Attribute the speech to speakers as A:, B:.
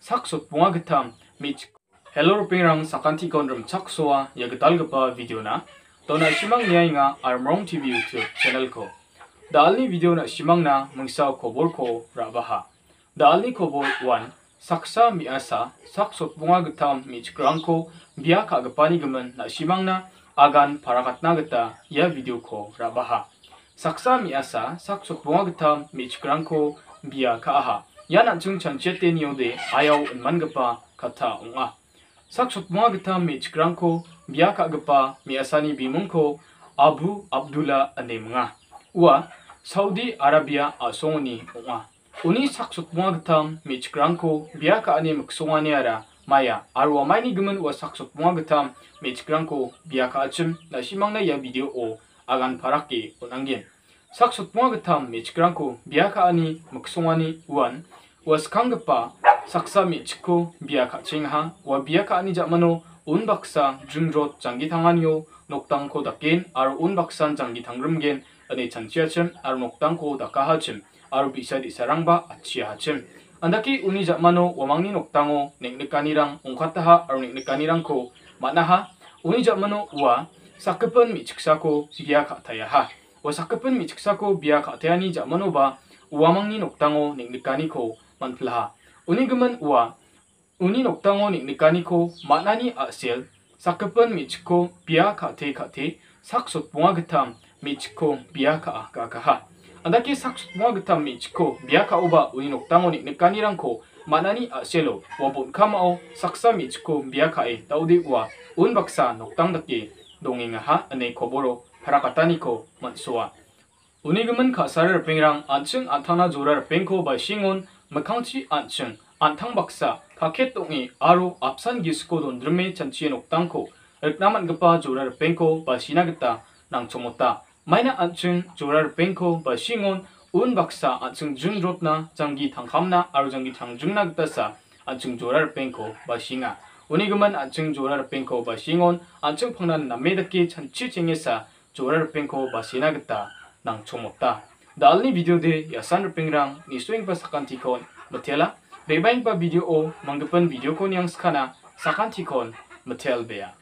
A: saksut bunga getam mich Hello rupingrang sakanti konrum chaksoa ya getalgipa video na tona simang niai nga armrong tv youtube channel ko. Dalni video na simang na mungsa kobor ko rabaha. Dalni kobor 1 saksa miasa saksut bunga getam mich grangko biya kagapani gemen na simang na agan parakatna geta ya video ko rabaha. Saksa miasa saksut bunga getam mich grangko biya kaaha yan anjung chanchete niode ayaw unmanggipa kata ong-a. Saksut mga gita mi chikrangko biya kagapa mi asani bimungko Abu Abdullah ane mga. Ua Saudi Arabia asongni ong-a. Uni saksut mga gita mi chikrangko biya ka ane maksongani ara maya arwa maini gemen ua saksut mga gita mi chikrangko biya ka achim na simang na ya video o agan parake unanggen. Saksut mga gita mi chikrangko biya ka ani maksongani uan waskangpa saksa michiko bia kachingha wa bia ka ani jamano un baksa jungrot jangi tanganyo noktang ko dakin ar un baksan jangi tangrumgen ane chanchiachim ar noktang ko dakahachim ar bisa di sarangba achiachim andaki uni jamano wamangni noktango neknekanirang ongkataha ar neknekanirang ko manaha uni jamano wa sakkepen michiksako bia katayaha wa sakkepen michiksako bia katayani jamano ba uamangni noktango neknekani panflaha unigaman wa uni noktango niknikaniko man·ani a·sel sakgipin me·chikko bia ka·te ka·te sak sotbonga gittam me·chikko bia ka·a gagaha andake sak sotbonga gittam me·chikko bia ka·oba uni noktango niknikanirangko man·ani a·selo ua bonkamao saksa me·chikko bia ka·e daude ua unbaksa noktang dake dongengaha ine koboro parakataniko mansoa unigimin ka·sara ripengrang an·ching an·tangna jora ripenko ba shingon makhangchi anchung anthang baksa khakhet tongi aro apsan gisko don drme chanchien oktangko riknaman gpa jorar penko ba sinagta nangchomota maina anchung jorar penko ba singon un baksa anchung jung dropna jangi thangkhamna aro jangi thangjungna gta sa anchung jorar penko ba singa 오니그만 안층 조라르 뱅코 바싱온 안층 펑난 남메드키 천치 징에사 조라르 뱅코 바시나겠다 낭초목다 chomota. Dalni video de yasan rupingrang ni swing pa sakan tikon matela. Bebain pa video o manggapan video ko niyang skana sakan tikon matel beya.